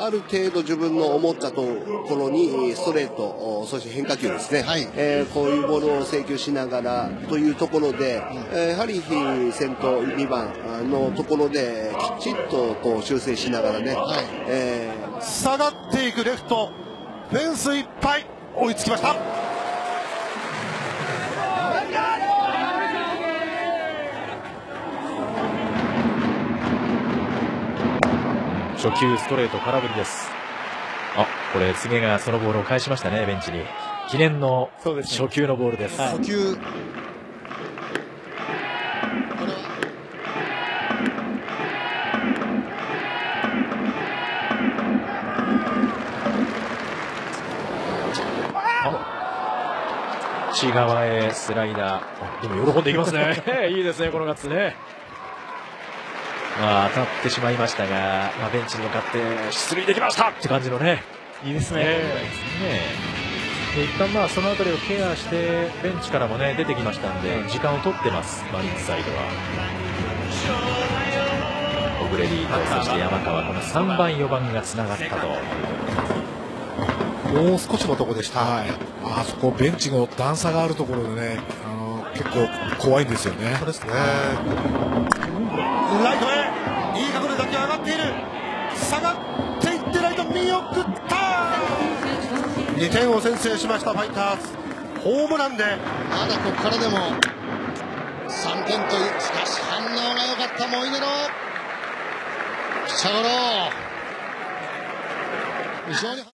ある程度自分の思ったところにストレートそして変化球ですね、はい、えー、こういうボールを請求しながらというところで、うん、えー、やはり先頭2番のところできちっとこう修正しながらね、はい、えー、下がっていくレフトフェンスいっぱい追いつきました初球ストレート空振りです。あこれ柘植がそのボールを返しましたねベンチに。記念の初球のボールです、ねはい、初球。内側へスライダー。でも喜んでいきますね。いいですね、このガッツね。まあ、当たってしまいましたが、まあ、ベンチに向かって出塁できました！って感じのね。いいですね。え。ー、ね。一旦まあその辺りをケアしてベンチからもね出てきましたんで時間を取ってますマリンズサイドは。オグレディとそして山川この3番4番がつながったと。もう少しのところでした、はい、あそこベンチの段差があるところでねあの結構怖いんですよね。そうですね。ライトへいい角度打球上がっている。下がっていってライト見送った。2点を先制しましたファイターズ。ホームランで。まだここからでも。3点という。しかし反応が良かったモイネロ。ピッチャーゴロ非常に。